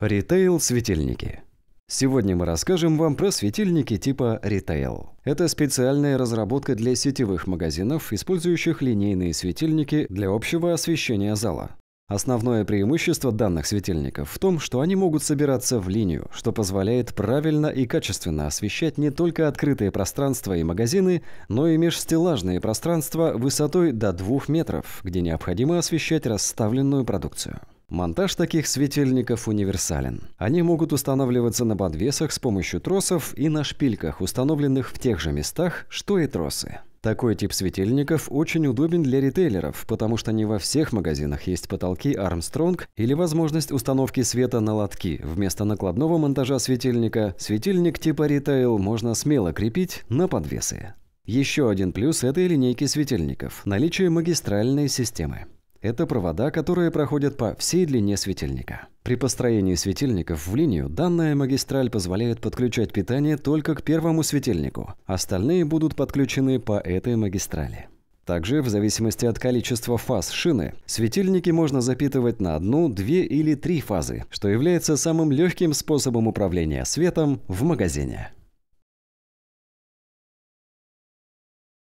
Ритейл-светильники. Сегодня мы расскажем вам про светильники типа ритейл. Это специальная разработка для сетевых магазинов, использующих линейные светильники для общего освещения зала. Основное преимущество данных светильников в том, что они могут собираться в линию, что позволяет правильно и качественно освещать не только открытые пространства и магазины, но и межстеллажные пространства высотой до 2 метров, где необходимо освещать расставленную продукцию. Монтаж таких светильников универсален. Они могут устанавливаться на подвесах с помощью тросов и на шпильках, установленных в тех же местах, что и тросы. Такой тип светильников очень удобен для ритейлеров, потому что не во всех магазинах есть потолки Armstrong или возможность установки света на лотки. Вместо накладного монтажа светильника, светильник типа ритейл можно смело крепить на подвесы. Еще один плюс этой линейки светильников – наличие магистральной системы. Это провода, которые проходят по всей длине светильника. При построении светильников в линию данная магистраль позволяет подключать питание только к первому светильнику, остальные будут подключены по этой магистрали. Также, в зависимости от количества фаз шины, светильники можно запитывать на одну, две или три фазы, что является самым легким способом управления светом в магазине.